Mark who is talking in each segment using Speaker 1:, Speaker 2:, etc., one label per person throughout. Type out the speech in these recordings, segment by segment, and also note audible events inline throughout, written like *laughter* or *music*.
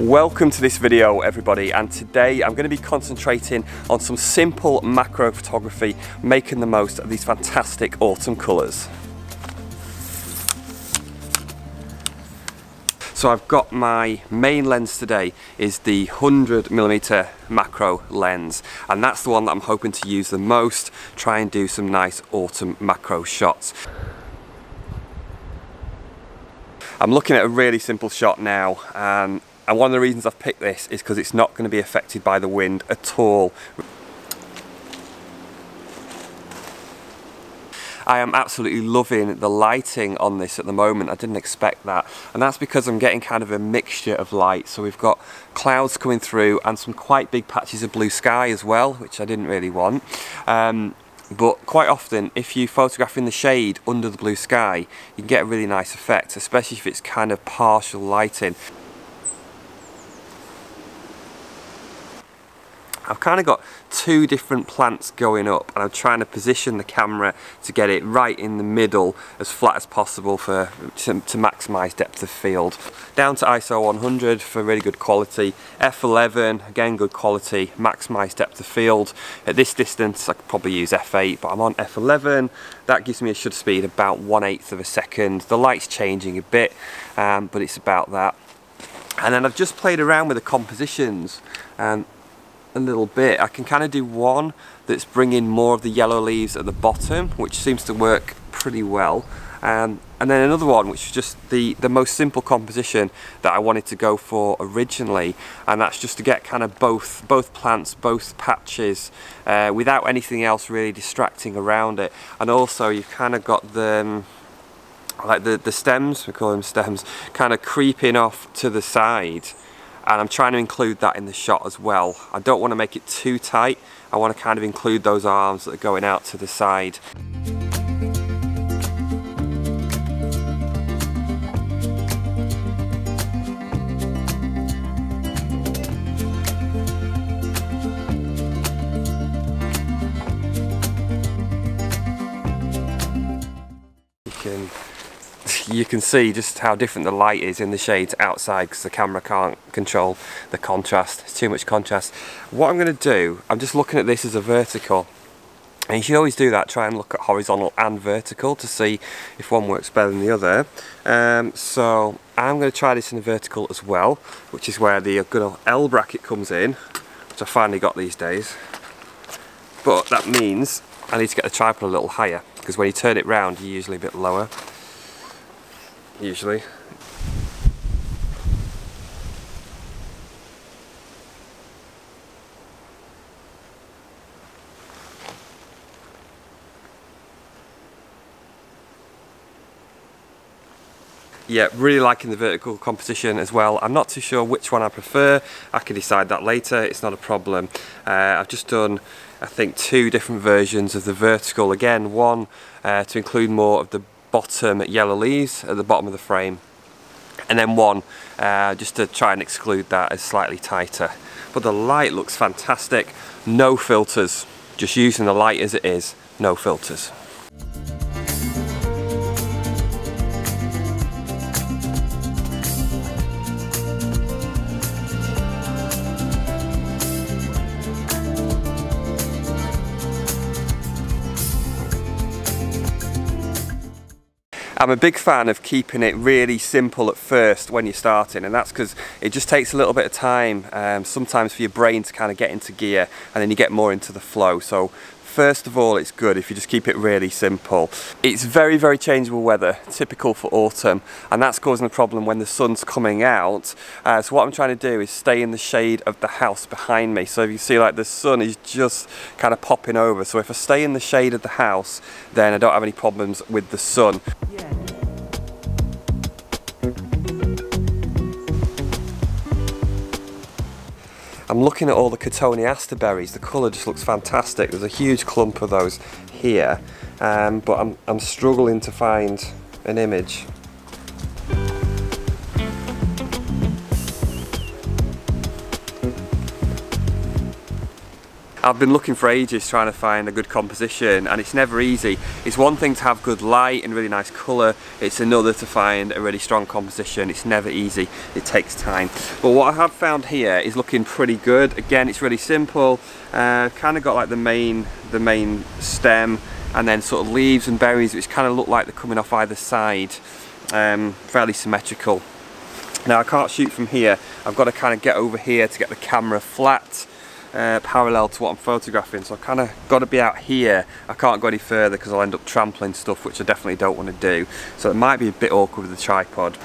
Speaker 1: Welcome to this video everybody and today I'm going to be concentrating on some simple macro photography making the most of these fantastic autumn colours. So I've got my main lens today is the 100mm macro lens and that's the one that I'm hoping to use the most, try and do some nice autumn macro shots. I'm looking at a really simple shot now and and one of the reasons I've picked this is because it's not going to be affected by the wind at all. I am absolutely loving the lighting on this at the moment. I didn't expect that. And that's because I'm getting kind of a mixture of light. So we've got clouds coming through and some quite big patches of blue sky as well, which I didn't really want. Um, but quite often if you photograph in the shade under the blue sky you can get a really nice effect especially if it's kind of partial lighting I've kind of got two different plants going up and I'm trying to position the camera to get it right in the middle as flat as possible for to, to maximise depth of field. Down to ISO 100 for really good quality, f11 again good quality, maximise depth of field. At this distance I could probably use f8 but I'm on f11, that gives me a shutter speed about 1 8th of a second. The light's changing a bit um, but it's about that. And then I've just played around with the compositions and a little bit. I can kind of do one that's bringing more of the yellow leaves at the bottom, which seems to work pretty well. Um, and then another one which is just the the most simple composition that I wanted to go for originally and that's just to get kind of both both plants both patches uh, without anything else really distracting around it and also you've kind of got the um, like the the stems we call them stems kind of creeping off to the side and I'm trying to include that in the shot as well. I don't want to make it too tight, I want to kind of include those arms that are going out to the side. You can see just how different the light is in the shades outside because the camera can't control the contrast. It's too much contrast. What I'm going to do, I'm just looking at this as a vertical. And you should always do that, try and look at horizontal and vertical to see if one works better than the other. Um, so I'm going to try this in a vertical as well, which is where the good old L bracket comes in, which I finally got these days. But that means I need to get the tripod a little higher, because when you turn it round, you're usually a bit lower usually. yeah really liking the vertical composition as well. I'm not too sure which one I prefer. I can decide that later. It's not a problem. Uh, I've just done I think two different versions of the vertical again. One uh, to include more of the bottom yellow leaves at the bottom of the frame. And then one uh, just to try and exclude that as slightly tighter. But the light looks fantastic. No filters. Just using the light as it is no filters I'm a big fan of keeping it really simple at first when you're starting and that's because it just takes a little bit of time um, sometimes for your brain to kind of get into gear and then you get more into the flow so First of all, it's good if you just keep it really simple. It's very, very changeable weather, typical for autumn, and that's causing a problem when the sun's coming out. Uh, so what I'm trying to do is stay in the shade of the house behind me. So if you see like the sun is just kind of popping over. So if I stay in the shade of the house, then I don't have any problems with the sun. I'm looking at all the Cotoneaster berries. The colour just looks fantastic. There's a huge clump of those here, um, but I'm, I'm struggling to find an image. I've been looking for ages trying to find a good composition and it's never easy. It's one thing to have good light and really nice colour, it's another to find a really strong composition. It's never easy, it takes time. But what I have found here is looking pretty good. Again, it's really simple, uh, kind of got like the main, the main stem and then sort of leaves and berries which kind of look like they're coming off either side. Um, fairly symmetrical. Now I can't shoot from here, I've got to kind of get over here to get the camera flat uh, parallel to what I'm photographing so I kind of got to be out here. I can't go any further because I'll end up trampling stuff which I definitely don't want to do. So it might be a bit awkward with the tripod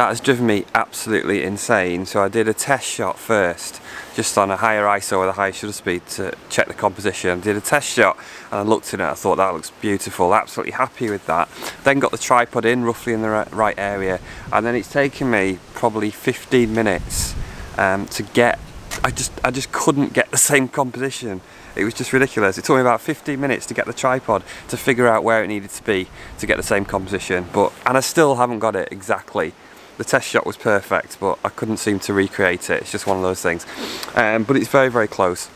Speaker 1: that has driven me absolutely insane. So I did a test shot first just on a higher ISO with a higher shutter speed to check the composition. Did a test shot and I looked at it I thought that looks beautiful. Absolutely happy with that. Then got the tripod in roughly in the right area and then it's taken me probably 15 minutes um, to get I just I just couldn't get the same composition. It was just ridiculous. It took me about 15 minutes to get the tripod to figure out where it needed to be to get the same composition. But and I still haven't got it exactly the test shot was perfect but I couldn't seem to recreate it. It's just one of those things. Um, but it's very very close.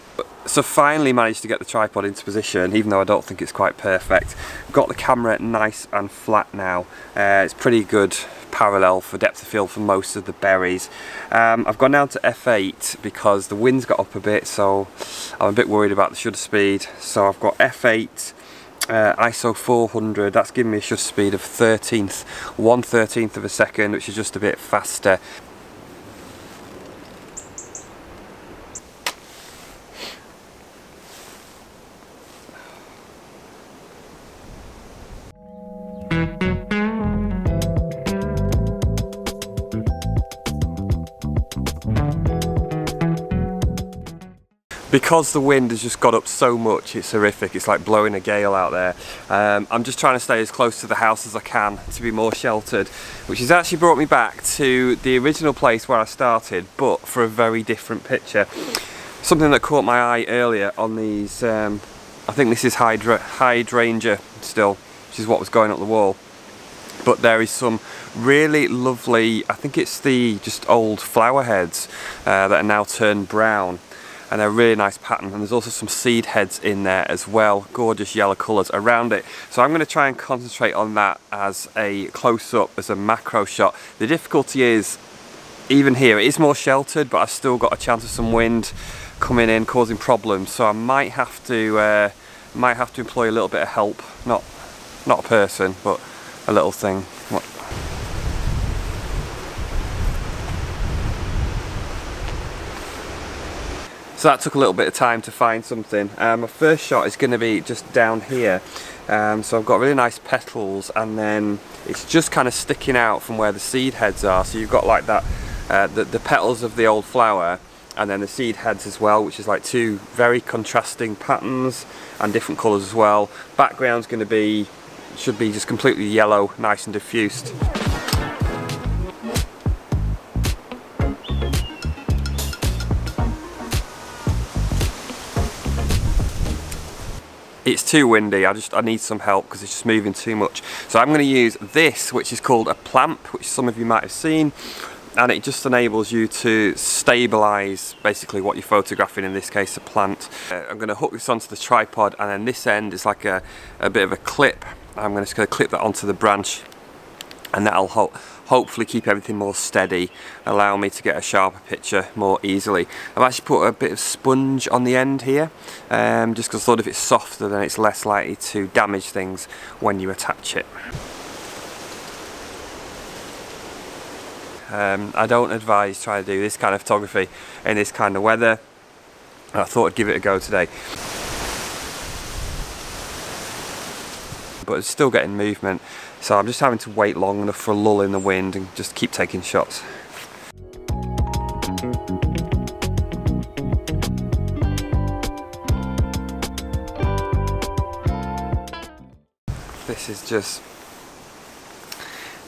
Speaker 1: So finally managed to get the tripod into position even though I don't think it's quite perfect. Got the camera nice and flat now. Uh, it's pretty good parallel for depth of field for most of the berries. Um, I've gone down to f8 because the wind's got up a bit so I'm a bit worried about the shutter speed. So I've got f8 uh, ISO 400 that's giving me a shutter speed of 13th 1 13th of a second which is just a bit faster because the wind has just got up so much it's horrific. It's like blowing a gale out there. Um, I'm just trying to stay as close to the house as I can to be more sheltered which has actually brought me back to the original place where I started but for a very different picture. Something that caught my eye earlier on these um, I think this is hydra hydrangea still which is what was going up the wall. But there is some really lovely I think it's the just old flower heads uh, that are now turned brown and they're a really nice pattern. And there's also some seed heads in there as well gorgeous yellow colours around it. So I'm going to try and concentrate on that as a close-up as a macro shot. The difficulty is even here it is more sheltered but I've still got a chance of some wind coming in causing problems. So I might have to uh, might have to employ a little bit of help. Not not a person but a little thing So that took a little bit of time to find something. Um, my first shot is going to be just down here. Um, so I've got really nice petals and then it's just kind of sticking out from where the seed heads are. So you've got like that, uh, the, the petals of the old flower and then the seed heads as well which is like two very contrasting patterns and different colours as well. Background's going to be, should be just completely yellow, nice and diffused. It's too windy. I just I need some help because it's just moving too much. So I'm going to use this which is called a plamp which some of you might have seen and it just enables you to stabilize basically what you're photographing in this case a plant. Uh, I'm going to hook this onto the tripod and then this end is like a, a bit of a clip. I'm going to clip that onto the branch and that'll hold hopefully keep everything more steady, allow me to get a sharper picture more easily. I've actually put a bit of sponge on the end here, um, just because I thought if it's softer then it's less likely to damage things when you attach it. Um, I don't advise trying to do this kind of photography in this kind of weather. I thought I'd give it a go today. But it's still getting movement. So I'm just having to wait long enough for a lull in the wind and just keep taking shots. This is just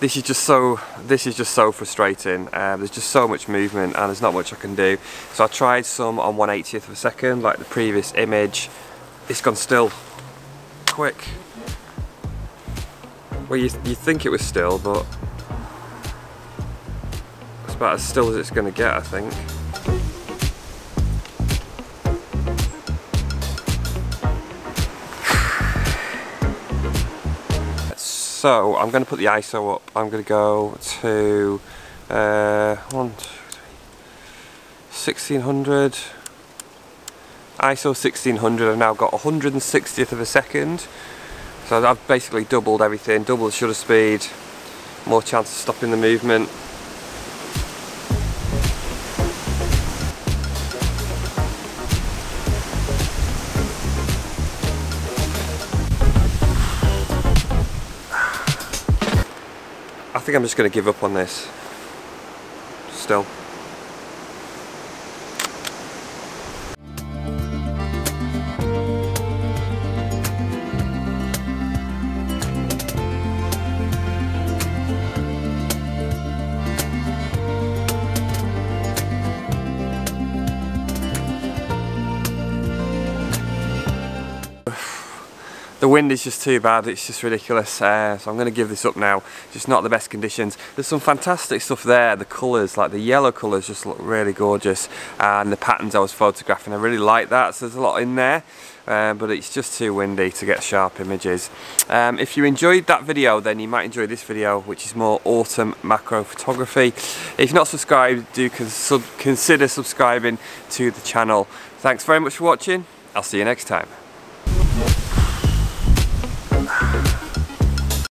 Speaker 1: this is just so this is just so frustrating um, there's just so much movement and there's not much I can do so I tried some on 180th of a second like the previous image it's gone still quick. Well, you, you think it was still, but it's about as still as it's going to get, I think. *sighs* So, I'm going to put the ISO up. I'm going to go to uh, 1, 2, 3, 1600. ISO 1600, I've now got 160th of a second. So I've basically doubled everything, double the shutter speed, more chance of stopping the movement. I think I'm just going to give up on this. Still. The wind is just too bad, it's just ridiculous. Uh, so I'm going to give this up now. Just not the best conditions. There's some fantastic stuff there. The colours, like the yellow colours just look really gorgeous. And the patterns I was photographing, I really like that. So there's a lot in there. Uh, but it's just too windy to get sharp images. Um, if you enjoyed that video then you might enjoy this video which is more autumn macro photography. If you're not subscribed do consider subscribing to the channel. Thanks very much for watching. I'll see you next time.